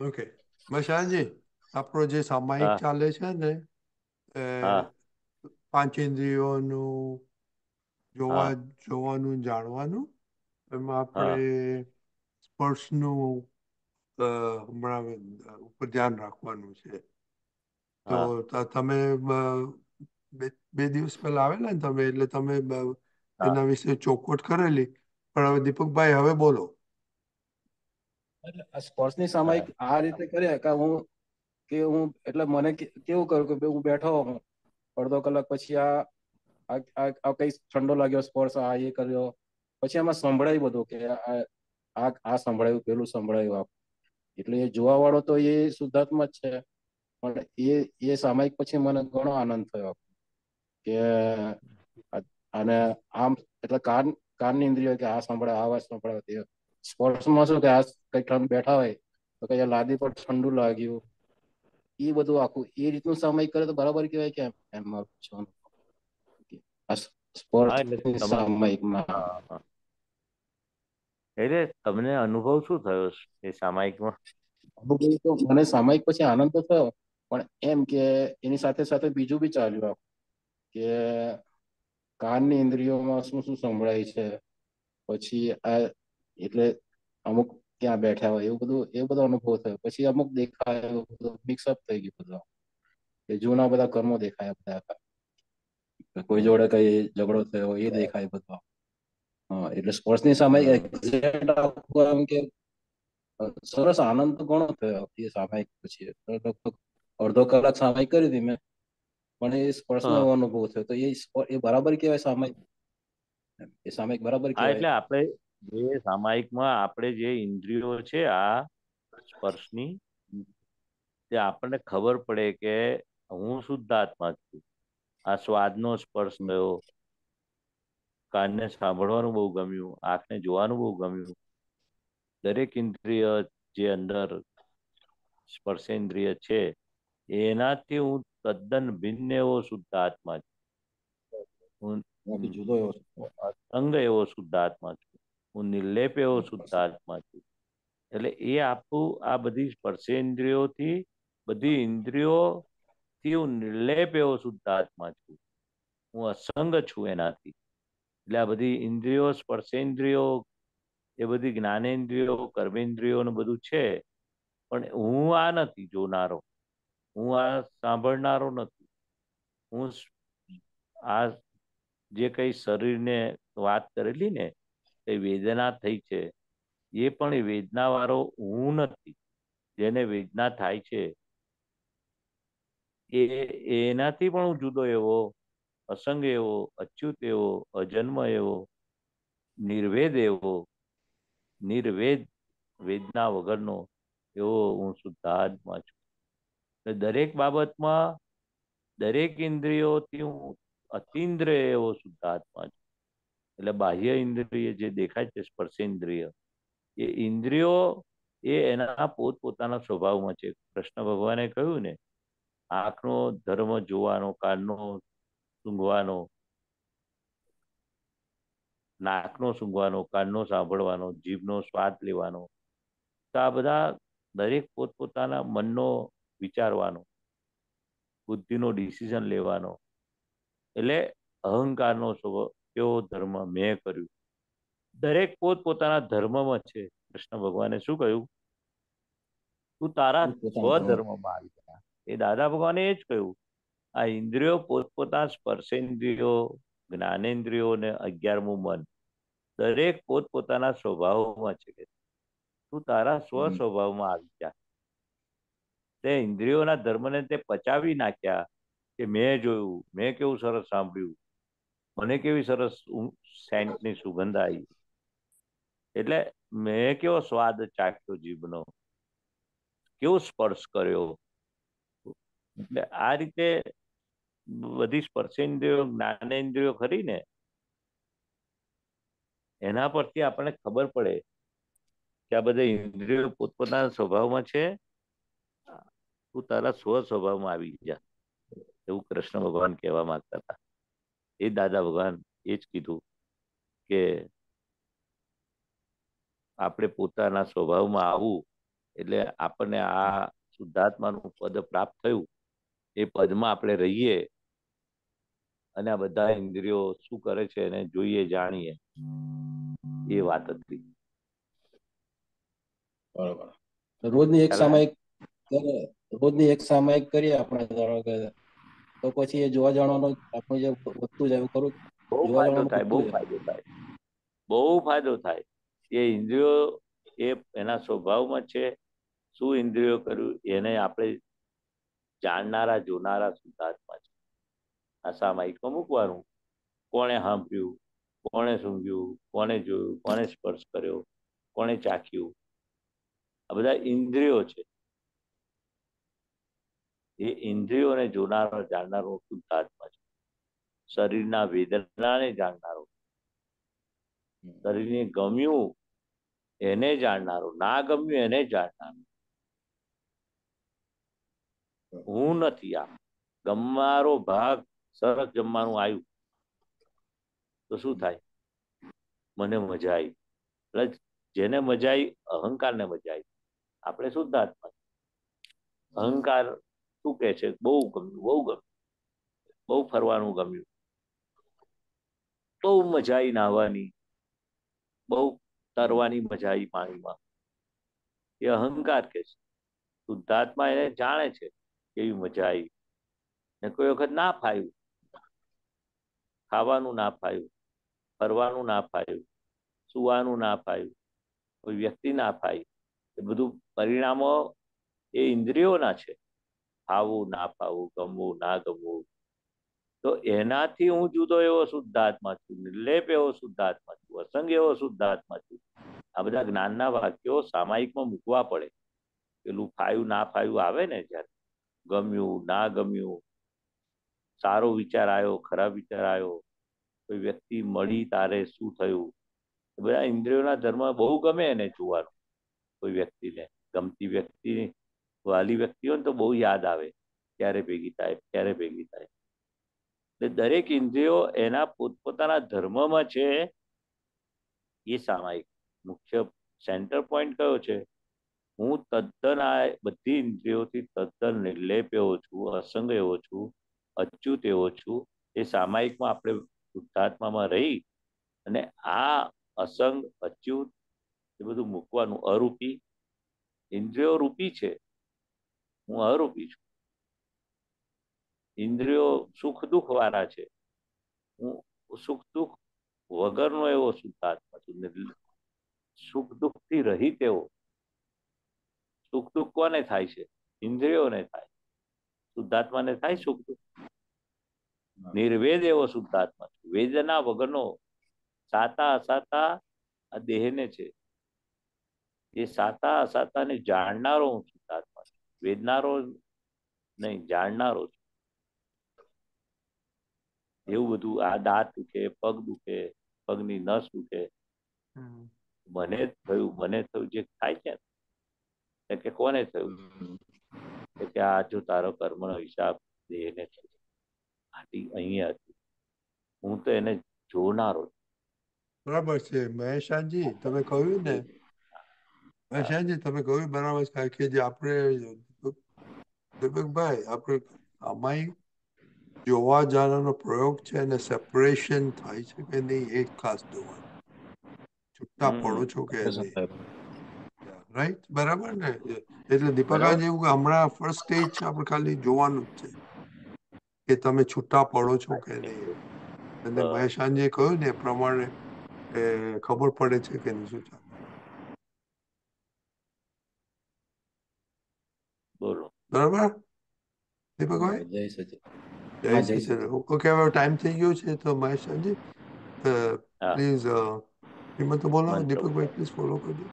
Okay મશાનજી આપણો જે સામાયિક ચાલે છે ને પાંચ ઇન્દ્રિયોનું જોવા જોવાનું જાણવાનું એમાં આપણે સ્પર્શનું હમણાં ઉપર ધ્યાન રાખવાનું છે. તો તમે બે દિવસ પહેલા આવેલા ને તમે એટલે તમે એના વિશે ચોખવટ કરેલી. પણ હવે દીપકભાઈ હવે બોલો. સ્પોર્ટ્સની ની સામાયિક આ રીતે કરે કે હું કે હું, એટલે મને કેવું કરું કે હું બેઠો હું અડધો કલાક પછી આ આ કઈ ઠંડો લાગ્યો સ્પોર્ટ્સ આ, એ કર્યો, પછી આમાં સંભળાયું બધું કે આ આ સંભળાયું, પેલું સંભળાયું, આ. એટલે એ જોવા વાળો તો એ શુદ્ધાત્મા જ છે, પણ એ એ સામાયિક પછી મને ઘણો આનંદ થયો. કે અને આમ, એટલે કાન, કાનની ઇન્દ્રિયો કે આ સંભળાય, આ અવાજ સંભળાય સ્પોર્ટ્સમાં શું કે આ કઈ બેઠા હોય તો કઈ લાદી પર ઠંડુ લાગ્યું. એ બધું આખું એ રીતનું સામાયિક કરે તો બરાબર કહેવાય કે એમ સામાયિકમાં. એટલે તમને અનુભવ શું થયો એ સામાયિકમાં? તો મને સામાયિક પછી આનંદ તો થયો પણ એમ કે એની સાથે સાથે બીજું બી ચાલ્યું કે કાનની ઇન્દ્રિયોમાં શું શું સંભળાય છે પછી આ એટલે અમુક ત્યાં બેઠા હોય એવું બધું એ બધો અનુભવ થયો. પછી અમુક દેખાય બધું મિક્સઅપ થઈ ગયું બધું. કે જૂના બધા કર્મો દેખાય બધા કોઈ જોડે કઈ ઝઘડો થયો એ દેખાય બધો. હા એટલે સ્પોર્ટ્સની સામે એમ કે સરસ આનંદ તો ઘણો થયો. એ સામાયિક પછી અડધો કલાક સામાયિક કરી હતી મેં. પણ એ સ્પર્શનો અનુભવ થયો. તો એ એ બરાબર કહેવાય સામાયિક એ સામાયિક બરાબર કહેવાય. એટલે આપણે જે સામાયિકમાં આપણે જે ઇન્દ્રિયો છે આ સ્પર્શની તે આપણને ખબર પડે કે હું શુદ્ધ આત્મા છું. આ સ્વાદનો સ્પર્શ થયો. કાનને સાંભળવાનું બહુ ગમ્યું આંખને જોવાનું બહુ ગમ્યું. દરેક ઇન્દ્રિય જે અંદર સ્પર્શેન્દ્રિય છે એનાથી હું તદ્દન ભિન્ન એવો શુદ્ધ આત્મા છું. હું જુદો એવો છે. અસંગ એવો શુદ્ધ આત્મા છું. હું નિર્લેપ એવો શુદ્ધ આત્મા છું એટલે એ આપું આ બધી સ્પર્શેન્દ્રિયોથી બધી ઇન્દ્રિયોથી હું નિર્લેપ એવો શુદ્ધ આત્મા છું હું અસંગ છું એનાથી. એટલે આ બધી ઇન્દ્રિયો સ્પર્શેન્દ્રિયો એ બધી જ્ઞાનેન્દ્રિયો કર્મેન્દ્રિયોનું બધું છે. પણ હું આ નથી જોનારો. હું આ સાંભળનારો નથી. હું આ જે કઈ શરીરને વાત કરેલી ને એ વેદના થઈ છે, એ પણ એ વેદના હું નથી. જેને વેદના થાય છે, એ એનાથી પણ હું જુદો એવો, અસંગ એવો, અચ્યુત એવો, અજન્મ એવો, નિર્વેદ એવો, નિર્વેદ વેદના વગરનો એવો હું શુદ્ધાત્મા છું. દરેક બાબતમાં દરેક ઇન્દ્રિયોથી હું અતિન્દ્ર એવો શુદ્ધાત્મા છું. એટલે બાહ્ય ઇન્દ્રિય જે દેખાય છે, સ્પર્શેન્દ્રિય, એ ઇન્દ્રિયો એ એના પોતપોતાના સ્વભાવમાં છે. કૃષ્ણ ભગવાને કહ્યું ને, આંખનો ધર્મ જોવાનો, કાનનો સૂંઘવાનો, નાકનો સૂંઘવાનો, કાનનો સાંભળવાનો, જીભનો સ્વાદ લેવાનો, તો આ બધા દરેક પોતપોતાના મનનો વિચારવાનો, બુદ્ધિનો ડિસિઝન લેવાનો. એટલે અહંકારનો કેવો ધર્મ મેં કર્યું? દરેક પોતપોતાના ધર્મમાં છે. કૃષ્ણ ભગવાને શું કહ્યું? તું તારા પોતાનો સ્વધર્મમાં આવી જા. એ દાદા ભગવાને એ જ કહ્યું. આ ઇન્દ્રિયો પોતપોતા સ્પર્શેન્દ્રિયો જ્ઞાનેન્દ્રિયો ને અગિયારમું મન દરેક પોતપોતાના સ્વભાવમાં છે તું તારા સ્વ. સ્વભાવમાં આવી જા. તે ઇન્દ્રિયોના ધર્મને તે પચાવી નાખ્યા કે મેં જોયું મેં કેવું સરસ સાંભળ્યું. મને કેવી સરસ સેન્ટની સુગંધ આવી. એટલે મેં કેવો સ્વાદ ચાખ્યો જીભનો? કેવો સ્પર્શ કર્યો? એટલે આ રીતે બધી સ્પર્શેન્દ્રિયો, જ્ઞાનેન્દ્રિયો ખરી ને એના પરથી આપણને ખબર પડે કે આ બધા ઇન્દ્રિયો પોતપોતાના સ્વભાવમાં છે. તું તારા સ્વ સ્વભાવમાં આવી જા. એવું કૃષ્ણ ભગવાન કહેવા માંગતા હતા. એ દાદા ભગવાન એ જ કીધું કે આપણે પોતાના સ્વભાવમાં આવવું એટલે આપણને આ શુદ્ધાત્માનું પદ પ્રાપ્ત થયું એ પદમાં આપણે રહીએ અને આ બધા ઇન્દ્રિયો શું કરે છે એને જોઈએ જાણીએ. એ વાત હતી. બરોબર. રોજની એક સામાયિક રોજની એક સામાયિક કરીએ આપણે ધારો કે તો પછી એ જોવા જાણવાનું આપણું જે વધતું જાય એવું ખરું? બહુ ફાયદો થાય બહુ ફાયદો થાય. બહુ ફાયદો થાય. એ ઇન્દ્રિયો એ એના સ્વભાવમાં છે. શું ઇન્દ્રિયો કર્યું? એને આપણે જાણનારા જોનારા શુદ્ધાત્મા છે. આ સામાયિકમાં મૂકવાનું. કોણે સાંભળ્યું? કોણે સૂંઘ્યું? કોણે જોયું? કોણે સ્પર્શ કર્યો? કોણે ચાખ્યું? આ બધા ઇન્દ્રિયો છે. એ ઇન્દ્રિયોને જોનારો જાણનારો શુદ્ધાત્મા છે. શરીરના વેદનાને જાણનારો. શરીરને ગમ્યું એને જાણનારો, ના ગમ્યું એને જાણનારો. હું નથી આ. ગમવારો ભાગ સરસ જમવાનું આવ્યું. તો શું થાય? મને મજા આવી. એટલે જેને મજા આવી, અહંકારને મજા આવી. આપણે શુદ્ધાત્મા. અહંકાર શું કે છે, બહુ ગમ્યું બહુ ગમ્યું. બહુ ફરવાનું ગમ્યું. બહુ મજા આવી નાહવાની, બહુ તરવાની મજા આવી પાણીમાં એ અહંકાર કે છે. શુદ્ધાત્મા એને જાણે છે એવી મજા આવી ને કોઈ વખત ના ફાયું. ખાવાનું ના ફાયું, ફરવાનું ના ફાયું, સુવાનું ના ફાયું, કોઈ વ્યક્તિ ના ફાઈ. એ બધું પરિણામો એ ઇન્દ્રિયોના છે. ફાવું ના ફાવું ગમવું, ના ગમવું. તો એનાથી હું જુદો એવો શુદ્ધાત્મા છું, નિર્લેપ એવો શુદ્ધાત્મા છું, અસંગ એવો શુદ્ધાત્મા છું. આ બધા જ્ઞાનના વાક્યો સામાયિકમાં મૂકવા પડે. પેલું ફાયું, ના ફાયું આવે ને જ્યારે? ગમ્યું, ના ગમ્યું. સારો વિચાર આવ્યો, ખરાબ વિચાર આવ્યો. કોઈ વ્યક્તિ મળી તારે શું થયું? બધા ઇન્દ્રિયોના ધર્મ બહુ ગમે એને જોવાનું. કોઈ વ્યક્તિને, ગમતી વ્યક્તિ વાલી વ્યક્તિ હોય તો બહુ યાદ આવે ક્યારે ભેગી થાય, ક્યારે ભેગી થાય. એટલે દરેક ઇન્દ્રિયો એના પોતપોતાના ધર્મમાં છે. એ સામાયિક મુખ્ય સેન્ટર પોઈન્ટ કયો છે? હું તદ્દન આ બધી ઇન્દ્રિયોથી તદ્દન નિર્લેપ એવો છું, અસંગ એવો છું, અચ્યુત એવો છું, એ સામાયિકમાં આપણે શુદ્ધાત્મામાં રહી અને આ અસંગ, અચ્યુત એ બધું મૂકવાનું અરૂપી, ઇન્દ્રિયો રૂપી છે. હું અરૂપી છું. ઇન્દ્રિયો સુખ દુઃખ વાળા છે. હું સુખ દુઃખ વગરનો એવો શુદ્ધાત્મા છું. સુખ દુઃખથી રહિત એવો. સુખ દુઃખ કોને થાય છે? ઇન્દ્રિયોને થાય. શુદ્ધાત્માને થાય સુખ દુઃખ? નિર્વેદ એવો શુદ્ધાત્મા છે. વેદના વગરનો સાતા અસાતા આ દેહને છે. એ સાતા અસાતાને જાણનારો હું છું. વેદનારો નહીં જાણનારો એવું બધું આ દાંત દુખે પગ દુખે પગની નસ દુખે. મને થયું મને થયું જે થાય છે ને કે કોને થયું? કે આ જો તારો કર્મનો હિસાબ દેહને થયો આટી અહીંયા હતી. હું તો એને જોનારો છું. બરાબર છે. મહેશાનજી તમે કહ્યું ને મહેશાનજી તમે કહ્યું બરાબર છે. કે જે આપણે દીપકભાઈ આપણે આમાં જોવા જાણવાનો પ્રયોગ છે અને સેપરેશન થાય છે કે નહીં એ ખાસ જોવાનું. છૂટા પડો છો કે નહીં? રાઈટ બરાબર ને? એટલે દીપકા જેવું કે હમણાં ફર્સ્ટ સ્ટેજ છે આપણે ખાલી જોવાનું જ છે કે તમે છૂટા પડો છો કે નહીં? અને. મહેશાનજીએ કહ્યું ને એ પ્રમાણે ખબર પડે છે કે નહીં શું ચાલે બોલો બરાબર? દીપકભાઈ જય સચિન જય શ્રી ઓકે હવે ટાઈમ થઈ ગયો છે તો મહેશ. પ્લીઝ હિંમત બોલો દીપકભાઈ પ્લીઝ ફોલો કરજો.